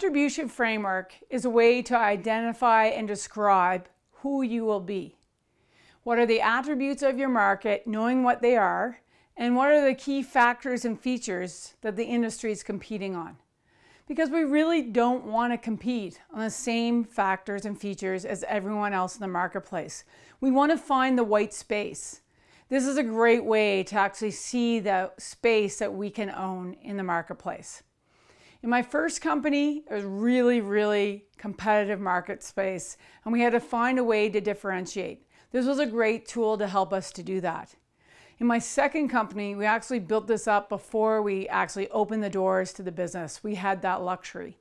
Attribution framework is a way to identify and describe who you will be. What are the attributes of your market, knowing what they are, and what are the key factors and features that the industry is competing on? Because we really don't want to compete on the same factors and features as everyone else in the marketplace. We want to find the white space. This is a great way to actually see the space that we can own in the marketplace. In my first company, it was really, really competitive market space, and we had to find a way to differentiate. This was a great tool to help us to do that. In my second company, we actually built this up before we actually opened the doors to the business. We had that luxury.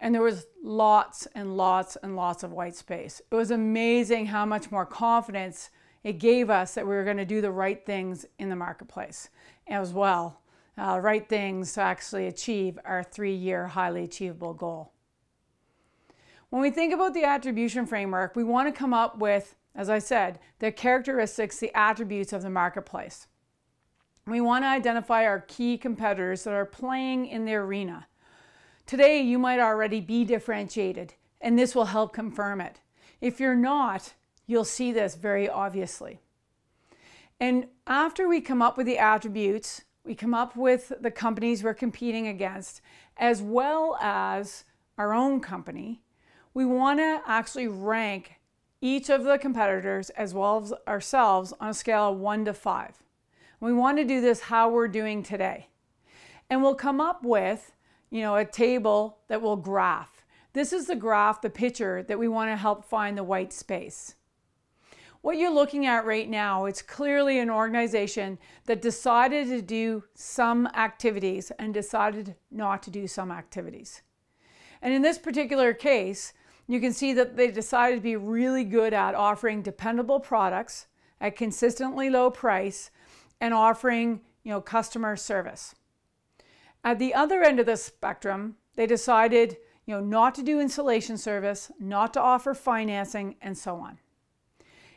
And there was lots and lots and lots of white space. It was amazing how much more confidence it gave us that we were going to do the right things in the marketplace as well. Uh, right things to actually achieve our three year highly achievable goal. When we think about the attribution framework, we want to come up with as I said, the characteristics, the attributes of the marketplace. We want to identify our key competitors that are playing in the arena. Today, you might already be differentiated, and this will help confirm it. If you're not, you'll see this very obviously. And after we come up with the attributes, we come up with the companies we're competing against, as well as our own company, we want to actually rank each of the competitors as well as ourselves on a scale of one to five. We want to do this how we're doing today. And we'll come up with, you know, a table that will graph. This is the graph, the picture that we want to help find the white space. What you're looking at right now, it's clearly an organization that decided to do some activities and decided not to do some activities. And in this particular case, you can see that they decided to be really good at offering dependable products at consistently low price and offering you know, customer service. At the other end of the spectrum, they decided you know, not to do installation service, not to offer financing, and so on.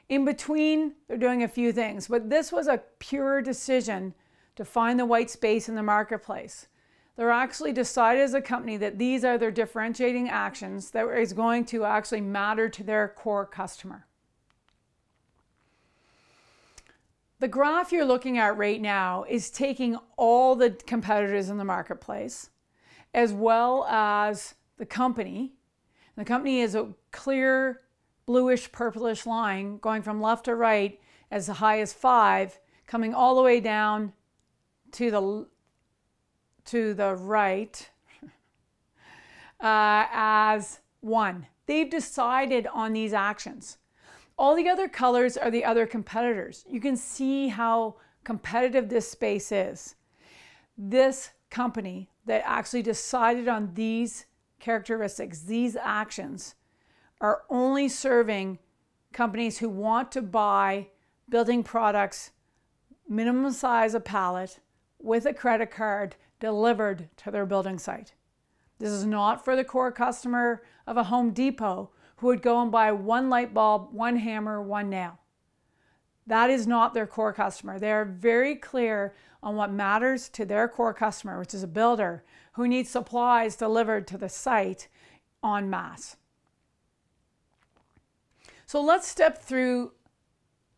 In between, they're doing a few things, but this was a pure decision to find the white space in the marketplace. They're actually decided as a company that these are their differentiating actions that is going to actually matter to their core customer. The graph you're looking at right now is taking all the competitors in the marketplace as well as the company. The company is a clear bluish purplish line going from left to right as high as five, coming all the way down to the to the right uh, as one. They've decided on these actions. All the other colors are the other competitors. You can see how competitive this space is. This company that actually decided on these characteristics, these actions, are only serving companies who want to buy building products, minimum size of pallet, with a credit card delivered to their building site. This is not for the core customer of a Home Depot who would go and buy one light bulb, one hammer, one nail. That is not their core customer. They are very clear on what matters to their core customer, which is a builder who needs supplies delivered to the site en masse. So let's step through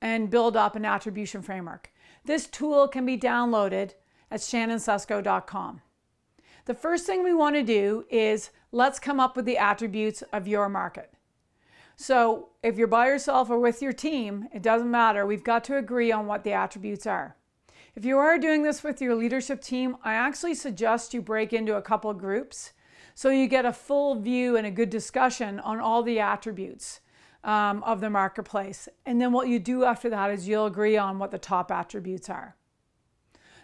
and build up an attribution framework. This tool can be downloaded at shannonsusko.com. The first thing we want to do is let's come up with the attributes of your market. So if you're by yourself or with your team, it doesn't matter. We've got to agree on what the attributes are. If you are doing this with your leadership team, I actually suggest you break into a couple groups so you get a full view and a good discussion on all the attributes um, of the marketplace. And then what you do after that is you'll agree on what the top attributes are.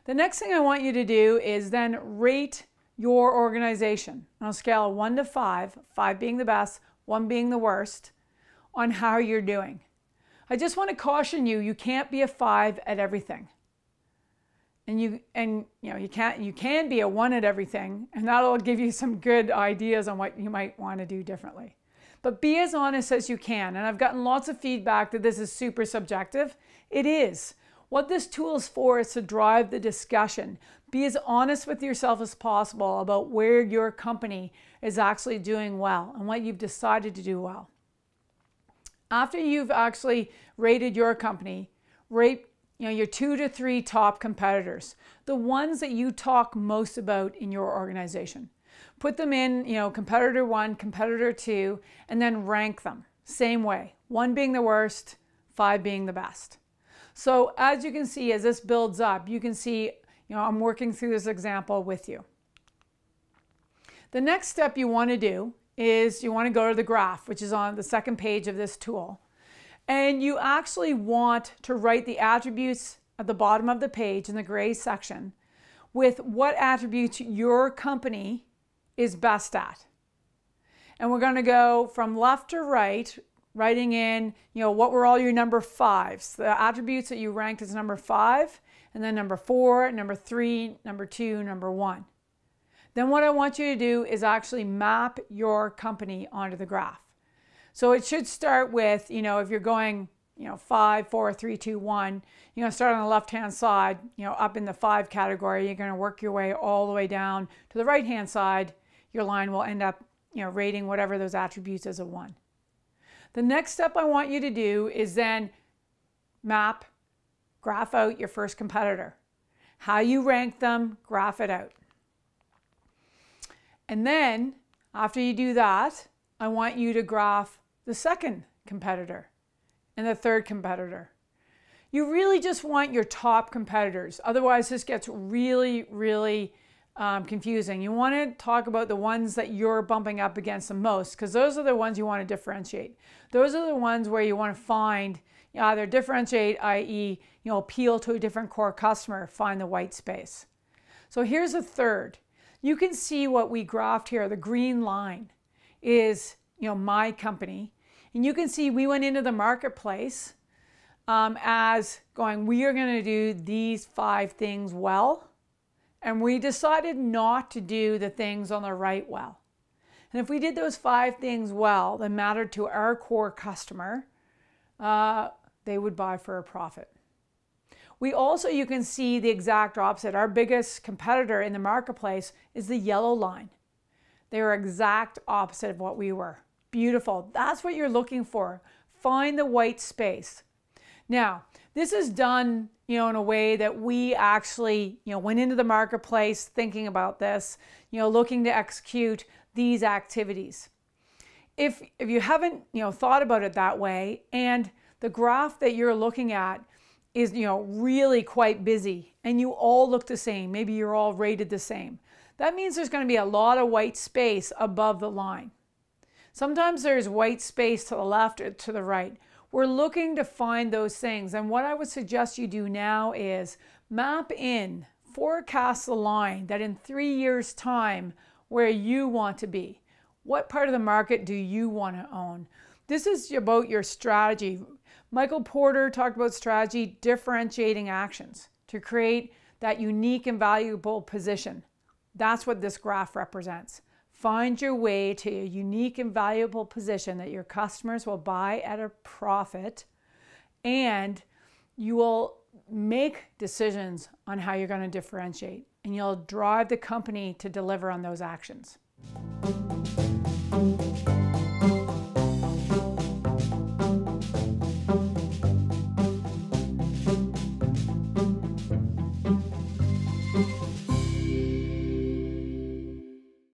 The next thing I want you to do is then rate your organization on a scale of one to five, five being the best, one being the worst, on how you're doing. I just want to caution you, you can't be a five at everything. And you and you know you can't you can be a one at everything, and that'll give you some good ideas on what you might want to do differently. But be as honest as you can. And I've gotten lots of feedback that this is super subjective. It is. What this tool is for is to drive the discussion. Be as honest with yourself as possible about where your company is actually doing well and what you've decided to do well. After you've actually rated your company, rate you know, your two to three top competitors, the ones that you talk most about in your organization. Put them in, you know, competitor one, competitor two, and then rank them. Same way, one being the worst, five being the best. So as you can see, as this builds up, you can see, you know, I'm working through this example with you. The next step you want to do is you want to go to the graph, which is on the second page of this tool. And you actually want to write the attributes at the bottom of the page in the gray section with what attributes your company is best at. And we're going to go from left to right, writing in, you know, what were all your number fives, the attributes that you ranked as number five, and then number four, number three, number two, number one. Then what I want you to do is actually map your company onto the graph. So it should start with, you know, if you're going, you know, five, four, three, two, one, you're going to start on the left-hand side, you know, up in the five category. You're going to work your way all the way down to the right-hand side. Your line will end up, you know, rating whatever those attributes as a one. The next step I want you to do is then map, graph out your first competitor. How you rank them, graph it out. And then after you do that, I want you to graph the second competitor and the third competitor. You really just want your top competitors. Otherwise, this gets really, really um, confusing. You want to talk about the ones that you're bumping up against the most because those are the ones you want to differentiate. Those are the ones where you want to find either differentiate, i.e., you know, appeal to a different core customer, find the white space. So here's a third. You can see what we graphed here. The green line is, you know, my company. And you can see we went into the marketplace um, as going, we are going to do these five things well. And we decided not to do the things on the right well. And if we did those five things well that mattered to our core customer, uh, they would buy for a profit. We also, you can see the exact opposite. Our biggest competitor in the marketplace is the yellow line. They are exact opposite of what we were. Beautiful. That's what you're looking for. Find the white space. Now, this is done, you know, in a way that we actually, you know, went into the marketplace thinking about this, you know, looking to execute these activities. If if you haven't, you know, thought about it that way and the graph that you're looking at is, you know, really quite busy and you all look the same, maybe you're all rated the same. That means there's going to be a lot of white space above the line. Sometimes there's white space to the left or to the right. We're looking to find those things. And what I would suggest you do now is map in, forecast the line that in three years' time, where you want to be. What part of the market do you want to own? This is about your strategy. Michael Porter talked about strategy differentiating actions to create that unique and valuable position. That's what this graph represents. Find your way to a unique and valuable position that your customers will buy at a profit and you will make decisions on how you're going to differentiate and you'll drive the company to deliver on those actions.